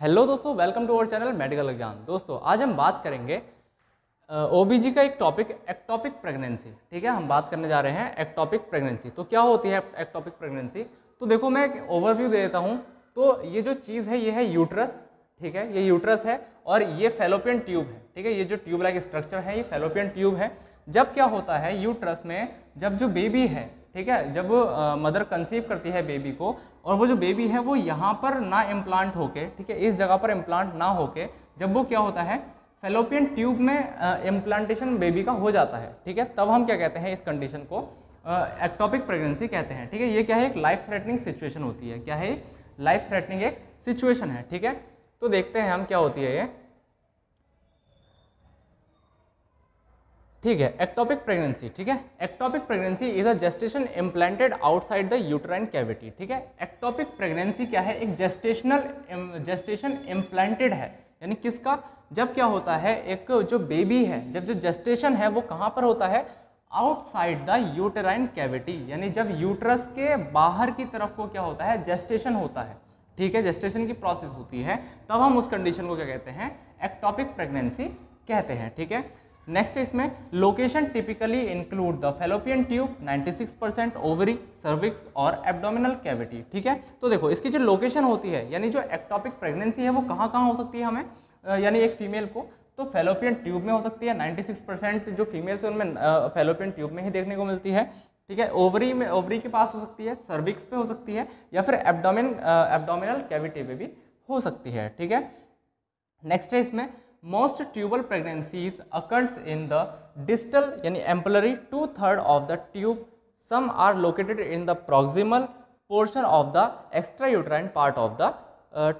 Hello दोस्तों welcome to our channel medical ज्ञान दोस्तों, आज हम बात करेंगे ओबीजी का एक टॉपिक एक्टॉपिक प्रेगनेंसी ठीक है, हम बात करने जा रहे हैं एक्टॉपिक प्रेगनेंसी तो क्या होती है एक्टॉपिक प्रेगनेंसी तो देखो, मैं एक ओवरव्यू दे देता हूँ। तो ये जो चीज़ है, ये है यूट्रस ठीक है, ये यूट्रस है और ये फेलोपियन ट्यूब है। ठीक है, ये जो ट्यूब लाइक स्ट्रक्चर है, ये फेलोपियन ट्यूब है। जब क्या होता है यूट्रस में जब जो बेबी है ठीक है? जब मदर कंसीव करती है बेबी को, और वो जो बेबी है वो यहाँ पर ना इम्प्लांट होके, ठीक है? इस जगह पर इम्प्लांट ना होके, जब वो क्या होता है? फेलोपियन ट्यूब में इम्प्लांटेशन बेबी का हो जाता है, ठीक है? तब हम क्या कहते हैं इस कंडीशन को? एक्टॉपिक प्रेगनेंसी कहते हैं, ठीक है? ये क्या है? एक लाइफ थ्रेटनिंग सिचुएशन होती है। क्या है? लाइफ थ्रेटनिंग एक सिचुएशन है, ठीक है? तो देखते हैं हम क्या होती है ये। ठीक है एक्टॉपिक प्रेगनेंसी ठीक है? Ectopic pregnancy is a gestation implanted outside the uterine cavity ठीक है? एक्टॉपिक प्रेगनेंसी क्या है? एक जेस्टेशनल जेस्टेशन इम्प्लांटेड है। यानी किसका? जब क्या होता है, एक जो बेबी है, जब जो जेस्टेशन है, वो कहाँ पर होता है? आउटसाइड द यूटराइन कैविटी यानी जब यूट्रस के बाहर की तरफ़ को क्या होता है? जेस्टेशन होता है। ठीक है जेस्टेशन की प्रोसेस होती है। तब हम उस कंडीशन को क्या कहते हैं? एक्टॉपिक प्रेगनेंसी कहते हैं, ठीक है? नेक्स्ट इसमें location typically include the fallopian tube 96 percent ovary cervix और एब्डोमिनल कैविटी ठीक है? तो देखो, इसकी जो लोकेशन होती है, यानी जो एक्टॉपिक प्रेगनेंसी है, वो कहाँ कहाँ हो सकती है हमें? यानी एक फीमेल को तो फेलोपियन ट्यूब में हो सकती है 96 परसेंट जो फीमेल्स है उनमें फेलोपियन ट्यूब में ही देखने को मिलती है, ठीक है? ओवरी में ओवरी के पास हो सकती है सर्विक्स पे हो सकती है, या फिर एब्डोमिन एब्डोमिनल कैविटी पे भी हो सकती है, ठीक है? नेक्स्ट है इसमें most tubal pregnancies occurs in the distal यानी ampullary two third of the tube some are located in the proximal portion of the extra uterine part of the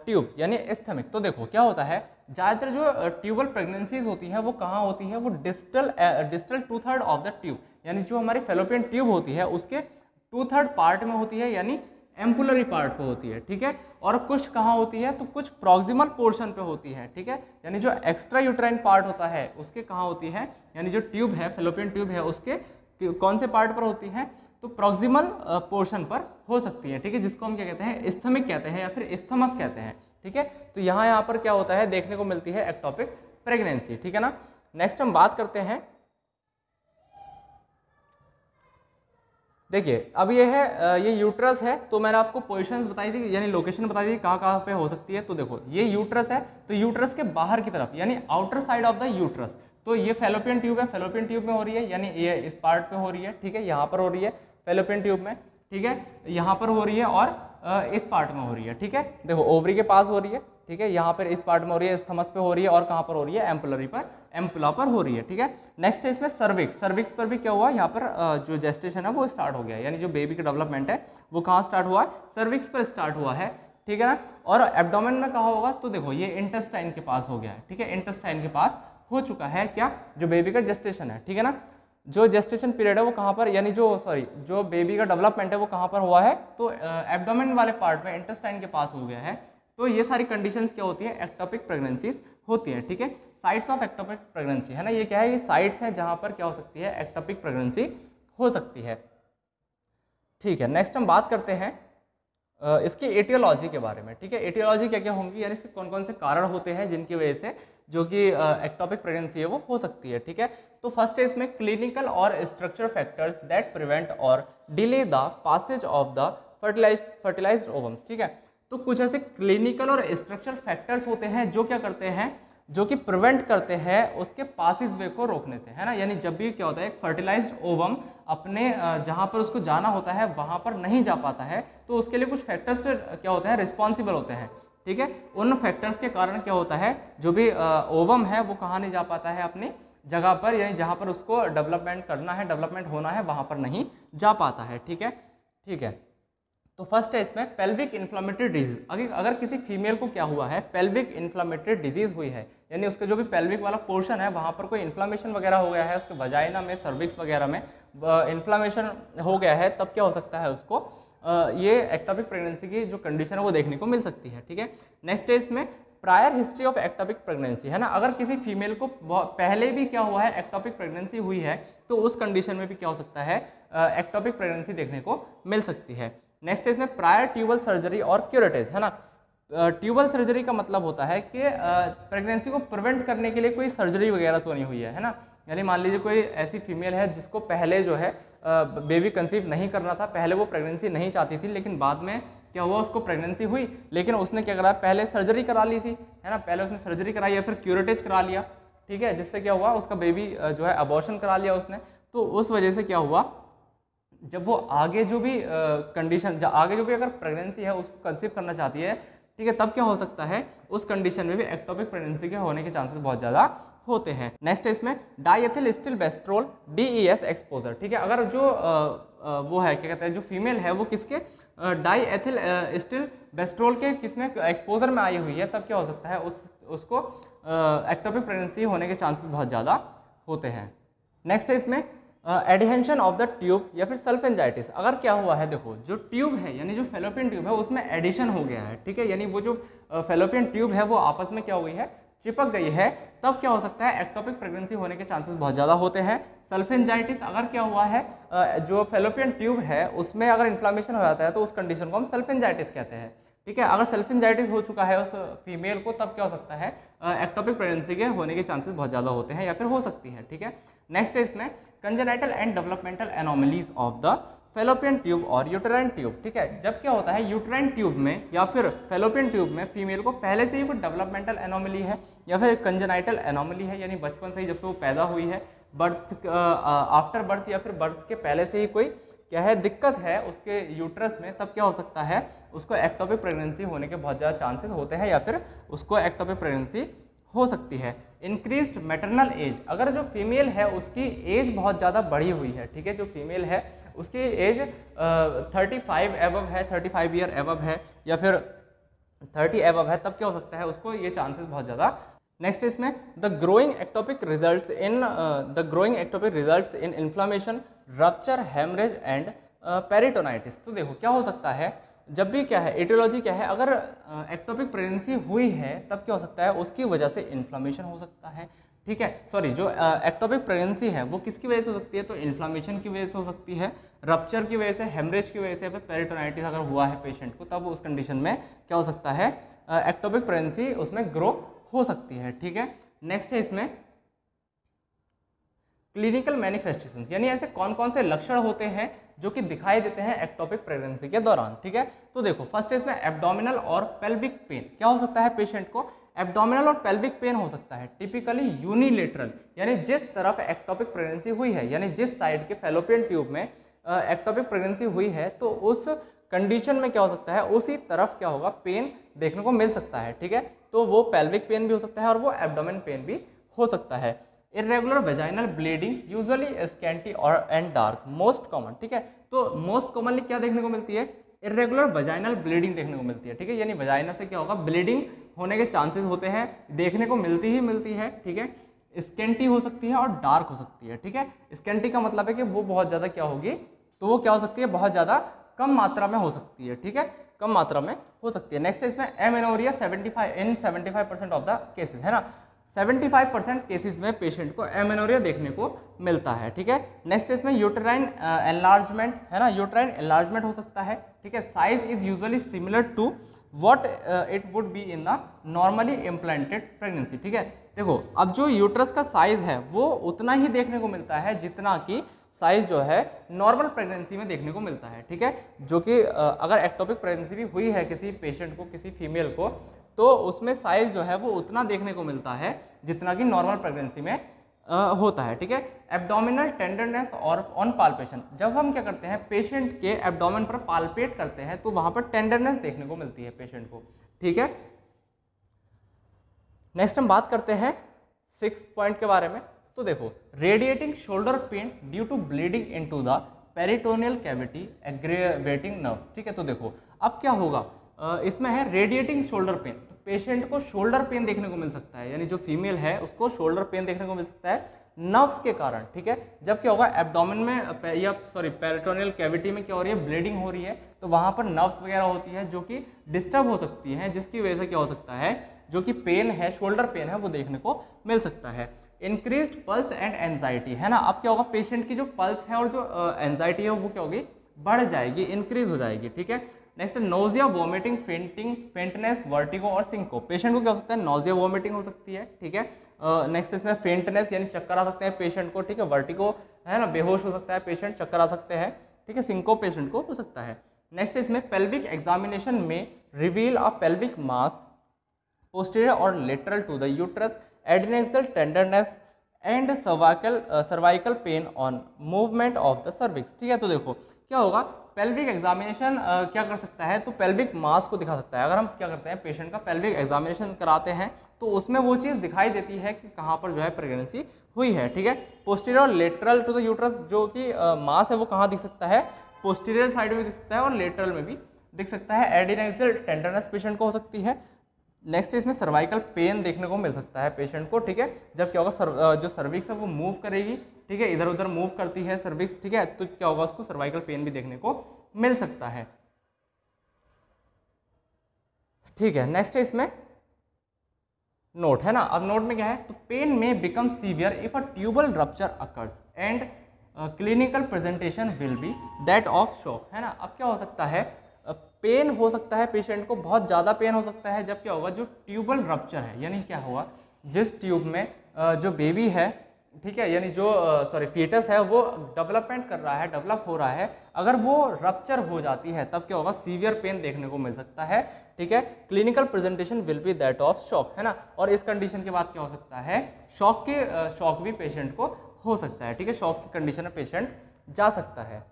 tube यानी एस्थमिक तो देखो, क्या होता है? ज़्यादातर जो ट्यूबल प्रेगनेंसीज होती है, वो कहाँ होती है? वो distal distal two third of the tube यानी जो हमारी फेलोपियन ट्यूब होती है, उसके टू थर्ड पार्ट में होती है, यानी एम्पुलरी पार्ट पे होती है, ठीक है? और कुछ कहाँ होती है? तो कुछ प्रॉक्सिमल पोर्शन पे होती है, ठीक है? यानी जो एक्स्ट्रा यूट्राइन पार्ट होता है, उसके कहाँ होती है? यानी जो ट्यूब है फेलोपियन ट्यूब है, उसके कौन से पार्ट पर होती है? तो प्रॉक्सिमल पोर्शन पर हो सकती है, ठीक है? जिसको हम क्या कहते हैं? स्थमिक कहते हैं या फिर स्थमस कहते हैं, ठीक है? तो यहाँ यहाँ पर क्या होता है? देखने को मिलती है एक्टॉपिक प्रेगनेंसी ठीक है ना? नेक्स्ट हम बात करते हैं देखिए, अब ये है ये यूट्रस है तो मैंने आपको पोजिशन बताई थी, यानी लोकेशन बताई थी कहाँ कहाँ पे हो सकती है तो देखो, ये यूट्रस है तो यूट्रस के बाहर की तरफ़, यानी outer side of the uterus तो ये फेलोपियन ट्यूब है फेलोपियन ट्यूब में हो रही है, यानी ये इस पार्ट पे हो रही है, ठीक है, यहाँ पर हो रही है फेलोपियन ट्यूब में, ठीक है, यहाँ पर हो रही है और इस पार्ट में हो रही है, ठीक है, देखो ओवरी के पास हो रही है, ठीक है, यहाँ पर इस पार्ट में हो रही है स्थमस पे हो रही है, और कहाँ पर हो रही है एम्पलरी पर एम्पुला पर हो रही है, ठीक है? नेक्स्ट है इसमें सर्विक्स सर्विक्स पर भी क्या हुआ? यहाँ पर जो जेस्टेशन है वो स्टार्ट हो गया यानी जो बेबी का डेवलपमेंट है, वो कहाँ स्टार्ट हुआ है? सर्विक्स पर स्टार्ट हुआ है, ठीक है ना? और एब्डोमेन में कहा होगा? तो देखो, ये इंटेस्टाइन के पास हो गया है, ठीक है? इंटेस्टाइन के पास हो चुका है क्या? जो बेबी का जेस्टेशन है, ठीक है ना? जो जेस्टेशन पीरियड है वो कहाँ पर, यानी जो सॉरी जो बेबी का डेवलपमेंट है वो कहाँ पर हुआ है? तो एब्डोमेन वाले पार्ट में इंटेस्टाइन के पास हो गया है। तो ये सारी कंडीशंस क्या होती है? एक्टोपिक प्रेगनेंसीज होती हैं, ठीक है? साइट्स ऑफ़ एक्टोपिक प्रेगनेंसी है ना? ये क्या है? ये साइट्स हैं जहाँ पर क्या हो सकती है? एक्टोपिक प्रेगनेंसी हो सकती है। ठीक है नेक्स्ट हम बात करते हैं इसकी एटियोलॉजी के बारे में। ठीक है? एटियोलॉजी क्या क्या होंगी? यानी इसके कौन कौन से कारण होते हैं जिनकी वजह से जो कि एक्टोपिक प्रेगनेंसी है वो हो सकती है। ठीक है? तो फ़र्स्ट है इसमें क्लिनिकल और स्ट्रक्चर फैक्टर्स दैट प्रिवेंट और delay the passage of the fertilize fertilize ovum ठीक है? तो कुछ ऐसे क्लिनिकल और स्ट्रक्चर फैक्टर्स होते हैं जो क्या करते हैं? जो कि प्रिवेंट करते हैं, उसके पासिस वे को रोकने से, है ना? यानी जब भी क्या होता है, एक फर्टिलाइज्ड ओवम अपने जहाँ पर उसको जाना होता है, वहाँ पर नहीं जा पाता है तो उसके लिए कुछ फैक्टर्स क्या होते हैं रिस्पॉन्सिबल होते हैं, ठीक है? उन फैक्टर्स के कारण क्या होता है, जो भी ओवम है, वो कहाँ नहीं जा पाता है अपनी जगह पर, यानी जहाँ पर उसको डेवलपमेंट करना है डेवलपमेंट होना है, वहाँ पर नहीं जा पाता है, ठीक है? ठीक है। तो फ़र्स्ट है इसमें पेल्विक इन्फ्लामेटरी डिज़ीज़ अगर अगर किसी फीमेल को क्या हुआ है? पेल्विक इन्फ्लामेटरी डिज़ीज़ हुई है। यानी उसका जो भी पेल्विक वाला पोर्शन है, वहाँ पर कोई इन्फ्लामेशन वगैरह हो गया है, उसके वजाइना में सर्विक्स वगैरह में इन्फ्लामेशन हो गया है, तब क्या हो सकता है उसको? ये एक्टॉपिक प्रेगनेंसी की जो कंडीशन है, वो देखने को मिल सकती है, ठीक है? नेक्स्ट है इसमें prior history of ectopic pregnancy है ना? अगर किसी फीमेल को पहले भी क्या हुआ है एक्टॉपिक प्रेगनेंसी हुई है तो उस कंडीशन में भी क्या हो सकता है एक्टॉपिक प्रेगनेंसी देखने को मिल सकती है। नेक्स्ट इसमें प्रायर ट्यूबल सर्जरी और क्यूरेटेज है ना? ट्यूबल सर्जरी का मतलब होता है कि प्रेगनेंसी को प्रिवेंट करने के लिए कोई सर्जरी वगैरह तो नहीं हुई है है ना? यानी मान लीजिए कोई ऐसी फीमेल है जिसको पहले जो है बेबी कंसीव नहीं करना था, पहले वो प्रेगनेंसी नहीं चाहती थी, लेकिन बाद में क्या हुआ, उसको प्रेगनेंसी हुई, लेकिन उसने क्या करा, पहले सर्जरी करा ली थी, है ना? पहले उसने सर्जरी कराई या फिर क्यूरेटेज करा लिया, ठीक है? जिससे क्या हुआ, उसका बेबी जो है अबॉर्शन करा लिया उसने। तो उस वजह से क्या हुआ जब वो आगे जो भी कंडीशन आगे जो भी अगर प्रेगनेंसी है उसको कंसीव करना चाहती है ठीक है तब क्या हो सकता है? उस कंडीशन में भी एक्टोपिक प्रेगनेंसी के होने के चांसेस बहुत ज़्यादा होते हैं। नेक्स्ट है इसमें diethylstilbestrol D exposure ठीक है? अगर जो आ, आ, वो है क्या कहते हैं जो फीमेल है वो किसके डाई एथिल स्टिल बेस्ट्रोल के किसमें एक्सपोजर में आई हुई है तब क्या हो सकता है? उस उसको एक्टोपिक प्रेगनेंसी होने के चांसेस बहुत ज़्यादा होते हैं। नेक्स्ट है इसमें एडिहेंशन ऑफ़ द ट्यूब या फिर सेल्फ एंजाइटिस अगर क्या हुआ है, देखो, जो ट्यूब है, यानी जो फेलोपियन ट्यूब है, उसमें एडिशन हो गया है, ठीक है? यानी वो जो फेलोपियन ट्यूब है, वो आपस में क्या हुई है? चिपक गई है। तब क्या हो सकता है? एक्टोपिक प्रेगनेंसी होने के चांसेस बहुत ज़्यादा होते हैं। सल्फेंजाइटिस अगर क्या हुआ है जो फेलोपियन ट्यूब है, उसमें अगर इन्फ्लामेशन हो जाता है तो उस कंडीशन को हम सेल्फ एंजाइटिस कहते हैं। ठीक है, अगर सेल्फ सल्फेंजाइटिस हो चुका है उस फीमेल को, तब क्या हो सकता है? एक्टोपिक प्रेगनेंसी के होने के चांसेस बहुत ज़्यादा होते हैं या फिर हो सकती है, ठीक है? नेक्स्ट है इसमें congenital and developmental anomalies of the fallopian tube और यूटराइन ट्यूब ठीक है? जब क्या होता है यूटराइन ट्यूब में या फिर फेलोपियन ट्यूब में फीमेल को पहले से ही कोई डेवलपमेंटल एनोमली है या फिर कंजेनाइटल एनोमली है, यानी बचपन से ही जब से वो पैदा हुई है बर्थ आफ्टर बर्थ या फिर बर्थ के पहले से ही कोई क्या है, दिक्कत है उसके यूट्रस में, तब क्या हो सकता है, उसको एक्टोपिक प्रेगनेंसी होने के बहुत ज़्यादा चांसेस होते हैं या फिर उसको एक्टोपिक प्रेगनेंसी हो सकती है। इंक्रीज मेटरनल एज अगर जो फीमेल है उसकी एज बहुत ज़्यादा बढ़ी हुई है, ठीक है, जो फीमेल है, उसकी एज थर्टी फाइव एबव है थर्टी फाइव ईयर एबव है या फिर थर्टी एबव है, तब क्या हो सकता है, उसको ये चांसेस बहुत ज़्यादा नेक्स्ट इसमें the growing ectopic result in the growing ectopic result in inflammation rupture haemorrhage and peritonitis तो देखो, क्या हो सकता है? जब भी क्या है एटियोलॉजी क्या है, अगर एक्टोपिक प्रेगनेंसी हुई है, तब क्या हो सकता है? उसकी वजह से इन्फ्लामेशन हो सकता है। ठीक है? सॉरी जो एक्टोपिक प्रेगनेंसी है, वो किसकी वजह से हो सकती है? तो इन्फ्लामेशन की वजह से हो सकती है रप्चर की वजह से हेमरेज की वजह से, फिर पेरिटोनाइटिस अगर हुआ है पेशेंट को, तब उस कंडीशन में क्या हो सकता है? एक्टोपिक प्रेगनेंसी उसमें ग्रो हो सकती है, ठीक है? नेक्स्ट है इसमें क्लिनिकल मैनिफेस्टेशन यानी ऐसे कौन कौन से लक्षण होते हैं जो कि दिखाई देते हैं एक्टोपिक प्रेगनेंसी के दौरान, ठीक है? तो देखो फ़र्स्ट है इसमें एब्डोमिनल और पेल्विक पेन क्या हो सकता है पेशेंट को? एब्डोमिनल और पेल्विक पेन हो सकता है। टिपिकली यूनिलेटरल यानी जिस तरफ़ एक्टोपिक प्रेगनेंसी हुई है, यानी जिस साइड के फेलोपियन ट्यूब में एक्टोपिक प्रेगनेंसी हुई है तो उस कंडीशन में क्या हो सकता है? उसी तरफ़ क्या होगा? पेन देखने को मिल सकता है, ठीक है? तो वो पेल्विक पेन भी हो सकता है और वो एब्डोमेन पेन भी हो सकता है। Irregular vaginal bleeding usually scanty और एंड डार्क मोस्ट कॉमन ठीक है? तो मोस्ट कॉमनली क्या देखने को मिलती है? इरेगुलर वजाइनल ब्लीडिंग देखने को मिलती है, ठीक है? यानी वजाइना से क्या होगा? ब्लीडिंग होने के चांसेस होते हैं, देखने को मिलती ही मिलती है, ठीक है? स्केंटी हो सकती है और डार्क हो सकती है, ठीक है? स्केंटी का मतलब है कि वो बहुत ज़्यादा क्या होगी? तो वो क्या हो सकती है? बहुत ज़्यादा कम मात्रा में हो सकती है, ठीक है? कम मात्रा में हो सकती है। नेक्स्ट है इसमें amenorrhoea 75 in 75 percent of the cases है ना? 75 परसेंट केसेज में पेशेंट को एमेनोरिया देखने को मिलता है, ठीक है? नेक्स्ट इसमें यूटराइन एनलार्जमेंट है ना? यूटराइन एनलार्जमेंट हो सकता है, ठीक है? Size is usually similar to what it would be in the normally implanted pregnancy ठीक है? देखो, अब जो यूट्रस का साइज़ है, वो उतना ही देखने को मिलता है जितना कि साइज़ जो है नॉर्मल प्रेगनेंसी में देखने को मिलता है ठीक है? जो कि अगर एक्टोपिक प्रेगनेंसी भी हुई है किसी पेशेंट को किसी फीमेल को तो उसमें साइज़ जो है वो उतना देखने को मिलता है जितना कि नॉर्मल प्रेगनेंसी में आ, होता है ठीक है? एब्डोमिनल टेंडरनेस और ऑन पाल्पेशन जब हम क्या करते हैं पेशेंट के एब्डोमिन पर पाल्पेट करते हैं तो वहाँ पर टेंडरनेस देखने को मिलती है पेशेंट को ठीक है? नेक्स्ट हम बात करते हैं सिक्स पॉइंट के बारे में। तो देखो radiating shoulder pain due to bleeding into the peritoneal cavity aggravating nerves ठीक है? तो देखो, अब क्या होगा? इसमें है रेडिएटिंग शोल्डर पेन तो पेशेंट को शोल्डर पेन देखने को मिल सकता है, यानी जो फीमेल है, उसको शोल्डर पेन देखने को मिल सकता है नर्व्स के कारण, ठीक है? जब क्या होगा एब्डोमिन में या सॉरी पेरिटोनियल कैविटी में क्या हो रही है? ब्लीडिंग हो रही है तो वहाँ पर नर्व्स वगैरह होती है, जो कि डिस्टर्ब हो सकती हैं, जिसकी वजह से क्या हो सकता है? जो कि पेन है शोल्डर पेन है, वो देखने को मिल सकता है। इंक्रीज पल्स एंड एनजाइटी है ना? अब क्या होगा? पेशेंट की जो पल्स है और जो एनजाइटी है, वो क्या होगी? बढ़ जाएगी इंक्रीज हो जाएगी, ठीक है? Next nausea vomiting fainting faintness vertigo और सिंको पेशेंट को क्या हो सकता है? नोजिया वॉमिटिंग हो सकती है, ठीक है? नेक्स्ट इसमें फेंटनेस यानी चक्कर आ सकते हैं पेशेंट को, ठीक है? वर्टिगो है ना? बेहोश हो सकता है पेशेंट चक्कर आ सकते हैं, ठीक है? सिंको पेशेंट को हो सकता है। नेक्स्ट इसमें पेल्विक एग्जामिनेशन में reveal a pelvic mass posterior और lateral to the uterus adnexal tenderness and cervical cervical pain on movement of the cervix ठीक है तो देखो क्या होगा? पेल्विक एग्जामिनेशन uh, क्या कर सकता है? तो पेल्विक मास को दिखा सकता है। अगर हम क्या करते हैं पेशेंट का पेल्विक एग्जामिनेशन कराते हैं तो उसमें वो चीज़ दिखाई देती है कि कहाँ पर जो है प्रेगनेंसी हुई है। ठीक है? Posterior lateral to the uterus जो कि मास uh, है वो कहाँ दिख सकता है? पोस्टीरियर साइड में दिख सकता है और लेटरल में भी दिख सकता है। एडिनेक्सल टेंडरनेस पेशेंट को हो सकती है। नेक्स्ट इसमें सर्वाइकल पेन देखने को मिल सकता है पेशेंट को ठीक है? जब क्या होगा सर, जो सर्विक्स है वो मूव करेगी ठीक है? इधर उधर मूव करती है सर्विक्स ठीक है? तो क्या होगा उसको सर्वाइकल पेन भी देखने को मिल सकता है। ठीक है नेक्स्ट इसमें नोट है ना? अब नोट में क्या है? तो pain may become severe if a tubal rupture occurs and clinical presentation will be that of shock है ना? अब क्या हो सकता है? पेन हो सकता है पेशेंट को, बहुत ज़्यादा पेन हो सकता है जब क्या होगा जो ट्यूबल रप्चर है, यानी क्या हुआ? जिस ट्यूब में जो बेबी है, ठीक है, यानी जो सॉरी फीटस है, वो डेवलपमेंट कर रहा है डेवलप हो रहा है। अगर वो रप्चर हो जाती है, तब क्या होगा? सीवियर पेन देखने को मिल सकता है, ठीक है? Clinical presentation will be that of shock है ना? और इस कंडीशन के बाद क्या हो सकता है? शॉक के शॉक भी पेशेंट को हो सकता है, ठीक है? शॉक की कंडीशन में पेशेंट जा सकता है।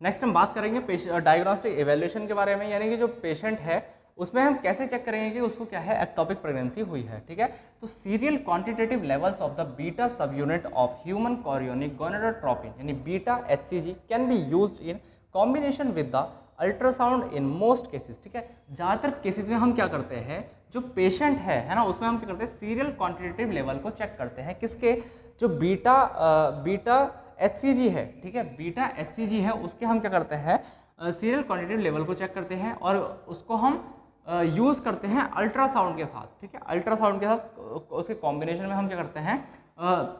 नेक्स्ट हम बात करेंगे डायग्नोस्टिक एवेल्यूशन के बारे में, यानी कि जो पेशेंट है, उसमें हम कैसे चेक करेंगे कि उसको क्या है एक्टॉपिक प्रेगनेंसी हुई है, ठीक है? तो serial quantitative levels of the beta subunit of human chorionic gonadotropin यानी beta H C G can be use in combination with the ultrasound in most cases ठीक है? ज़्यादातर केसेस में हम क्या करते हैं, जो पेशेंट है है ना, उसमें हम क्या करते हैं सीरियल क्वांटिटेटिव लेवल को चेक करते हैं। किसके? जो बीटा बीटा एचसीजी है, ठीक है? बीटा एचसीजी है, उसके हम क्या करते हैं? सीरियल क्वांटिटेटिव लेवल को चेक करते हैं और उसको हम यूज़ करते हैं अल्ट्रासाउंड के साथ, ठीक है? अल्ट्रासाउंड के साथ उसके कॉम्बिनेशन में हम क्या करते हैं?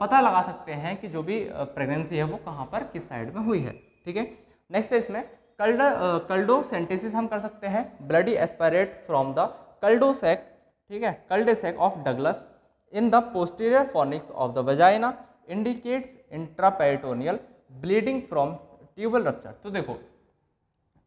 पता लगा सकते हैं कि जो भी प्रेगनेंसी है वो कहाँ पर, किस साइड में हुई है, ठीक है? नेक्स्ट है इसमें कल्ड कल्डो कल्डोसेंटेसिस हम कर सकते हैं bloody aspirate from the cul de sac ठीक है? Cul de sac of Douglas in the posterior fornix of the vagina indicates intraperitoneal bleeding from tubal rupture तो देखो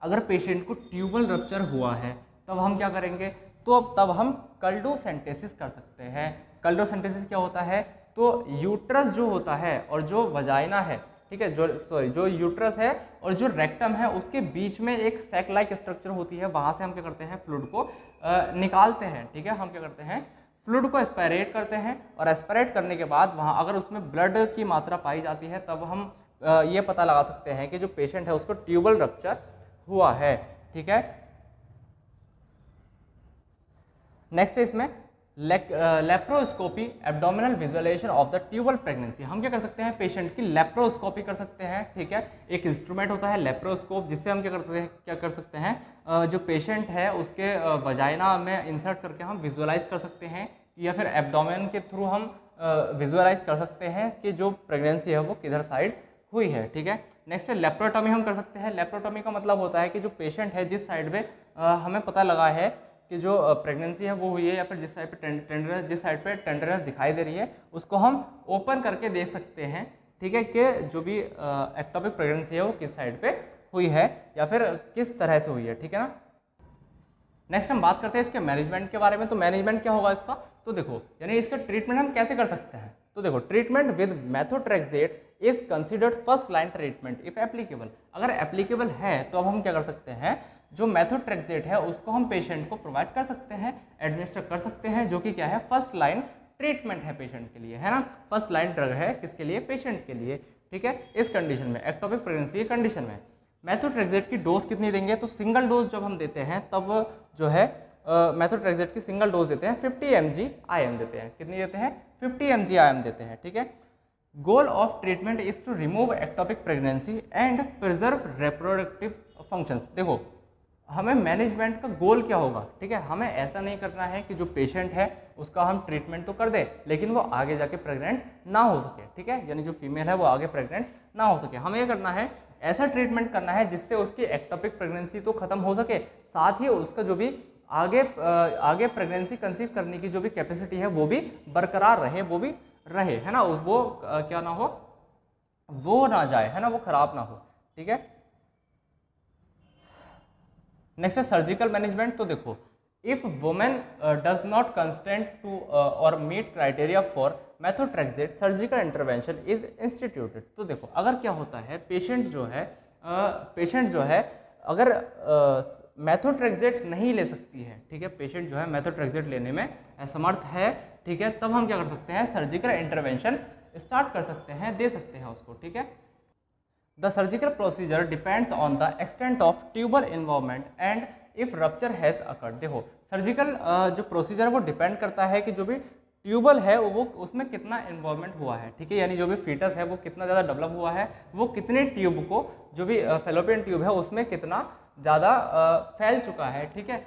अगर पेशेंट को ट्यूबल रप्चर हुआ है तब हम क्या करेंगे? तो अब तब हम कल्डोसेंटेसिस कर सकते हैं। कल्डोसेंटेसिस क्या होता है? तो यूट्रस जो होता है और जो वजाइना है ठीक है जो सॉरी जो यूट्रस है और जो रेक्टम है उसके बीच में एक सैक लाइक स्ट्रक्चर होती है। वहाँ से हम क्या करते हैं? फ्लूड को आ, निकालते हैं ठीक है? हम क्या करते हैं? फ्लूड को एस्पायरेट करते हैं और एस्पायरेट करने के बाद वहाँ अगर उसमें ब्लड की मात्रा पाई जाती है, तब हम ये पता लगा सकते हैं कि जो पेशेंट है उसको ट्यूबल रक्चर हुआ है। ठीक है? नेक्स्ट इसमें laparoscopy abdominal visualisation of the tubal pregnancy हम क्या कर सकते हैं? पेशेंट की लेप्रोस्कोपी कर सकते हैं, ठीक है? एक इंस्ट्रूमेंट होता है लेप्रोस्कोप जिससे हम क्या कर सकते हैं, क्या कर सकते हैं? जो पेशेंट है, उसके वजाइना में इंसर्ट करके हम विजुअलाइज कर सकते हैं, या फिर एब्डोमिन के थ्रू हम विजुअलाइज कर सकते हैं कि जो प्रेगनेंसी है, वो किधर साइड हुई है, ठीक है? नेक्स्ट है लेप्रोटोमी हम कर सकते हैं। लेप्रोटोमी का मतलब होता है कि जो पेशेंट है, जिस साइड में हमें पता लगा है कि जो प्रेगनेंसी है, वो हुई है या फिर जिस साइड पे टेंडर जिस साइड पे टेंडर दिखाई दे रही है, उसको हम ओपन करके देख सकते हैं। ठीक है कि जो भी एक्टोपिक प्रेगनेंसी है, वो किस साइड पे हुई है या फिर किस तरह से हुई है, ठीक है ना? नेक्स्ट हम बात करते हैं इसके मैनेजमेंट के बारे में। तो मैनेजमेंट क्या होगा इसका? तो देखो, यानी इसका ट्रीटमेंट हम कैसे कर सकते हैं? तो देखो treatment with methotrexate is considered first line treatment if applicable अगर एप्लीकेबल है तो अब हम क्या कर सकते हैं? जो मेथोट्रेक्सेट है, उसको हम पेशेंट को प्रोवाइड कर सकते हैं एडमिनिस्टर कर सकते हैं, जो कि क्या है? फ़र्स्ट लाइन ट्रीटमेंट है पेशेंट के लिए, है ना? फ़र्स्ट लाइन ड्रग है किसके लिए? पेशेंट के लिए, ठीक है? इस कंडीशन में एक्टोपिक प्रेगनेंसी कंडीशन में। मैथोट्रेक्सेट की डोज कितनी देंगे? तो सिंगल डोज जब हम देते हैं, तब जो है मैथोट्रेक्सेट की सिंगल डोज देते हैं 50 एम जी देते हैं। कितनी देते हैं? 50 एम जी देते हैं, ठीक है? Goal of treatment is to remove ectopic pregnancy and preserve reproductive functions देखो, हमें मैनेजमेंट का गोल क्या होगा, ठीक है? हमें ऐसा नहीं करना है कि जो पेशेंट है, उसका हम ट्रीटमेंट तो कर दें, लेकिन वो आगे जाके प्रेग्नेंट ना हो सके, ठीक है? यानी जो फीमेल है, वो आगे प्रेग्नेंट ना हो सके। हमें ये करना है, ऐसा ट्रीटमेंट करना है जिससे उसकी एक्टोपिक प्रेगनेंसी तो खत्म हो सके, साथ ही उसका जो भी आगे आगे प्रेगनेंसी कंसीव करने की जो भी कैपेसिटी है वो भी बरकरार रहे वो भी रहे है ना? वो क्या ना हो? वो ना जाए है ना? वो खराब ना हो ठीक है? नेक्स्ट है सर्जिकल मैनेजमेंट तो देखो if women does not consent to और meet criteria for methotrexate surgical intervention is instituted तो देखो अगर क्या होता है पेशेंट जो है पेशेंट uh, जो है अगर मैथोट्रेक्सिट uh, नहीं ले सकती है ठीक है पेशेंट जो है मैथोट्रेक्सिट लेने में असमर्थ है ठीक है तब हम क्या कर सकते हैं सर्जिकल इंटरवेंशन स्टार्ट कर सकते हैं दे सकते हैं उसको ठीक है? The surgical procedure depends on the extent of tubal involvement and if rupture has occurred देखो सर्जिकल जो प्रोसीजर है वो डिपेंड करता है कि जो भी ट्यूबल है वो उसमें कितना इन्वॉल्वमेंट हुआ है, ठीक है? यानी जो भी फीटस है, वो कितना ज़्यादा डेवलप हुआ है, वो कितने ट्यूब को, जो भी फेलोपियन ट्यूब है, उसमें कितना ज़्यादा फैल चुका है, ठीक है?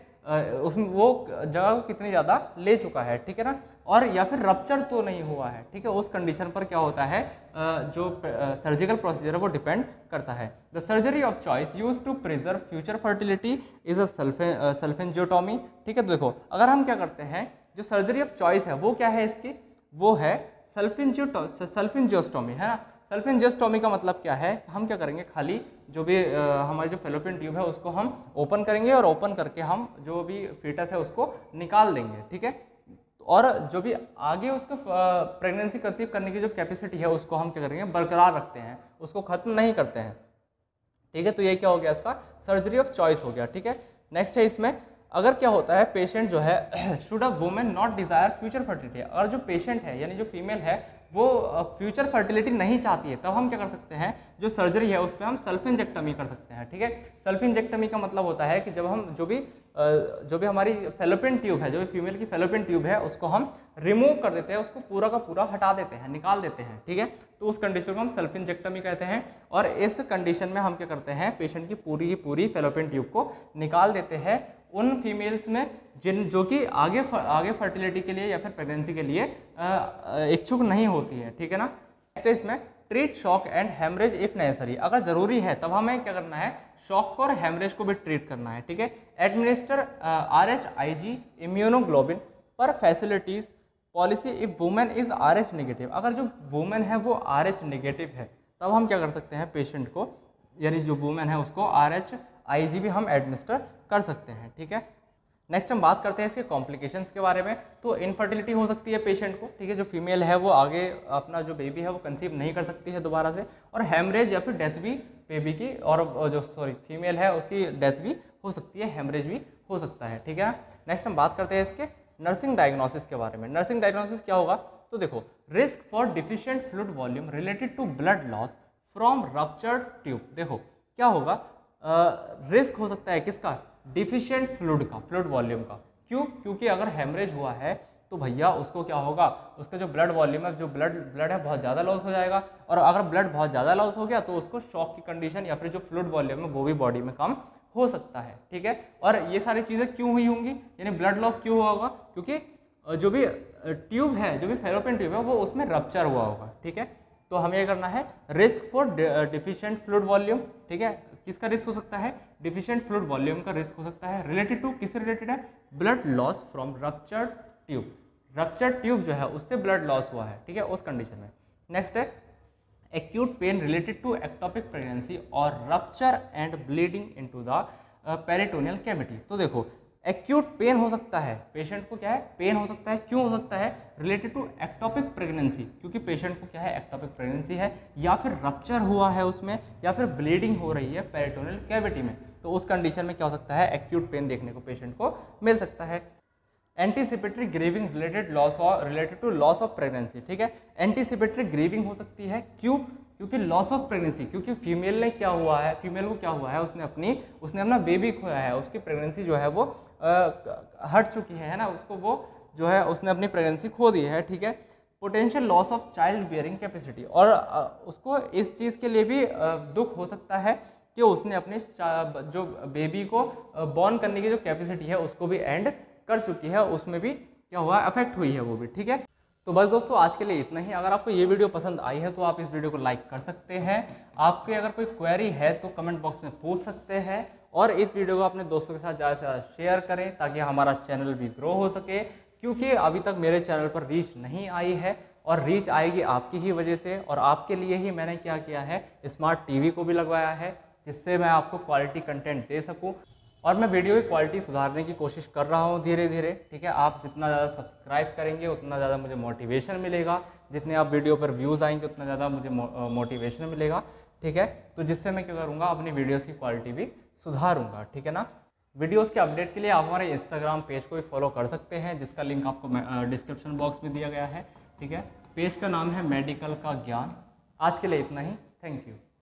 उसमें वो जगह को कितनी ज़्यादा ले चुका है, ठीक है ना? और या फिर रप्चर तो नहीं हुआ है, ठीक है? उस कंडीशन पर क्या होता है जो सर्जिकल प्रोसीजर है, वो डिपेंड करता है। The surgery of choice use to preserve future fertility is a salpingostomy ठीक है? तो देखो, अगर हम क्या करते हैं जो सर्जरी ऑफ़ चॉइस है, वो क्या है इसकी? वो है सल्फिनजियो सल्फिनजियोस्टोमी है ना? सल्फिनजियोस्टोमी का मतलब क्या है? हम क्या करेंगे? खाली जो भी हमारी जो फेलोपियन ट्यूब है, उसको हम ओपन करेंगे और ओपन करके हम जो भी फीटस है, उसको निकाल देंगे, ठीक है? और जो भी आगे उसको प्रेगनेंसी कंसीव करने की जो कैपेसिटी है, उसको हम क्या करेंगे? बरकरार रखते हैं, उसको ख़त्म नहीं करते हैं, ठीक है? तो ये क्या हो गया इसका? सर्जरी ऑफ़ चॉइस हो गया, ठीक है? नेक्स्ट है इसमें अगर क्या होता है पेशेंट जो है should a women not desire future fertility अगर जो पेशेंट है, यानी जो फीमेल है, वो फ्यूचर फर्टिलिटी नहीं चाहती है, तब हम क्या कर सकते हैं, जो सर्जरी है उस पर हम सेल्फ इंजेक्टमी कर सकते हैं, ठीक है? सेल्फ इंजेक्टमी का मतलब होता है कि जब हम, जो भी जो भी हमारी फेलोपिन ट्यूब है, जो भी फीमेल की फेलोपिन ट्यूब है, उसको हम रिमूव कर देते हैं, उसको पूरा का पूरा हटा देते हैं, निकाल देते हैं, ठीक है? तो उस कंडीशन को हम सेल्फ इंजेक्टमी कहते हैं, और इस कंडीशन में हम क्या करते हैं पेशेंट की पूरी की पूरी फेलोपिन ट्यूब को निकाल देते हैं उन फीमेल्स में जिन, जो कि आगे आगे फर्टिलिटी के लिए या फिर प्रेगनेंसी के लिए इच्छुक नहीं होती है, ठीक है ना? स्टेज में treat shock and haemorrhage if necessary अगर ज़रूरी है, तब हमें क्या करना है? शॉक और हेमरेज को भी ट्रीट करना है, ठीक है? Administer R H I G immunoglobulin per facilities policy if women is R H negative अगर जो वुमेन है, वो आर एच निगेटिव है, तब हम क्या कर सकते हैं? पेशेंट को, यानी जो वुमेन है, उसको आर एच आई जी भी हम एडमिनिस्टर कर सकते हैं, ठीक है? नेक्स्ट हम बात करते हैं इसके कॉम्प्लिकेशंस के बारे में। तो इनफर्टिलिटी हो सकती है पेशेंट को, ठीक है? जो फीमेल है, वो आगे अपना जो बेबी है, वो कंसीव नहीं कर सकती है दोबारा से। और हेमरेज या फिर डेथ भी बेबी की, और जो सॉरी फीमेल है, उसकी डेथ भी हो सकती है हेमरेज भी हो सकता है, ठीक है? नेक्स्ट हम बात करते हैं इसके नर्सिंग डायग्नोसिस के बारे में। नर्सिंग डायग्नोसिस क्या होगा? तो देखो risk for deficient fluid volume related to blood loss from ruptured tube देखो, क्या होगा? रिस्क हो सकता है किसका? डिफिशियंट फ्लूड का फ्लूड वॉल्यूम का। क्यों? क्योंकि अगर हेमरेज हुआ है तो भैया उसको क्या होगा? उसका जो ब्लड वॉल्यूम है, जो ब्लड ब्लड है, बहुत ज़्यादा लॉस हो जाएगा। और अगर ब्लड बहुत ज़्यादा लॉस हो गया तो उसको शॉक की कंडीशन या फिर जो फ्लूड वॉल्यूम है, वो भी बॉडी में कम हो सकता है, ठीक है? और ये सारी चीज़ें क्यों हुई होंगी? यानी ब्लड लॉस क्यों हुआ होगा? क्योंकि जो भी ट्यूब है, जो भी फेरोपिन ट्यूब है, वो उसमें रप्चर हुआ होगा, ठीक है? तो हमें ये करना है risk for deficient fluid volume ठीक है? किसका रिस्क हो सकता है? डिफिशियंट फ्लूड वॉल्यूम का रिस्क हो सकता है। रिलेटेड टू किससे रिलेटेड है? Blood loss from rupture tube rupture tube जो है, उससे ब्लड लॉस हुआ है, ठीक है? उस कंडीशन में। नेक्स्ट है acute pain related to ectopic pregnancy और rupture and bleeding into the peritoneal cavity तो देखो एक्यूट पेन हो सकता है। पेशेंट को क्या है? पेन हो सकता है। क्यों हो सकता है? रिलेटेड टू एक्टोपिक प्रेगनेंसी क्योंकि पेशेंट को क्या है? एक्टोपिक प्रेगनेंसी है, या फिर रप्चर हुआ है उसमें, या फिर ब्लीडिंग हो रही है पेरिटोनियल कैविटी में। तो उस कंडीशन में क्या हो सकता है? एक्यूट पेन देखने को पेशेंट को मिल सकता है। एंटीसिपेटरी ग्रीविंग रिलेटेड लॉस और related to loss of pregnancy ठीक है? एंटीसिपेटरी ग्रीविंग हो सकती है। क्यों? क्योंकि लॉस ऑफ़ प्रेगनेंसी क्योंकि फीमेल ने क्या हुआ है फीमेल को क्या हुआ है, उसने अपनी, उसने अपना बेबी खोया है, उसकी प्रेगनेंसी जो है वो हट चुकी है ना? उसको वो जो है, उसने अपनी प्रेगनेंसी खो दी है, ठीक है? Potential loss of childbearing capacity और उसको इस चीज़ के लिए भी दुख हो सकता है कि उसने अपने जो बेबी को बॉर्न करने की जो कैपेसिटी है, उसको भी एंड कर चुकी है, उसमें भी क्या हुआ अफेक्ट हुई है वो भी, ठीक है? तो बस दोस्तों, आज के लिए इतना ही। अगर आपको ये वीडियो पसंद आई है तो आप इस वीडियो को लाइक कर सकते हैं। आपके अगर कोई क्वेरी है तो कमेंट बॉक्स में पूछ सकते हैं। और इस वीडियो को अपने दोस्तों के साथ ज़्यादा से ज़्यादा शेयर करें, ताकि हमारा चैनल भी ग्रो हो सके। क्योंकि अभी तक मेरे चैनल पर रीच नहीं आई है, और रीच आएगी आपकी ही वजह से, और आपके लिए ही मैंने क्या किया है, स्मार्ट टीवी को भी लगवाया है, जिससे मैं आपको क्वालिटी कंटेंट दे सकूँ। और मैं वीडियो की क्वालिटी सुधारने की कोशिश कर रहा हूँ धीरे धीरे, ठीक है? आप जितना ज़्यादा सब्सक्राइब करेंगे, उतना ज़्यादा मुझे मोटिवेशन मिलेगा। जितने आप वीडियो पर व्यूज़ आएँगे, उतना ज़्यादा मुझे मोटिवेशन मिलेगा, ठीक है? तो जिससे मैं क्या करूँगा, अपनी वीडियोज़ की क्वालिटी भी सुधारूँगा, ठीक है ना? वीडियोस के अपडेट के लिए आप हमारे इंस्टाग्राम पेज को भी फॉलो कर सकते हैं, जिसका लिंक आपको डिस्क्रिप्शन बॉक्स में दिया गया है, ठीक है? पेज का नाम है मेडिकल का ज्ञान। आज के लिए इतना ही। Thank you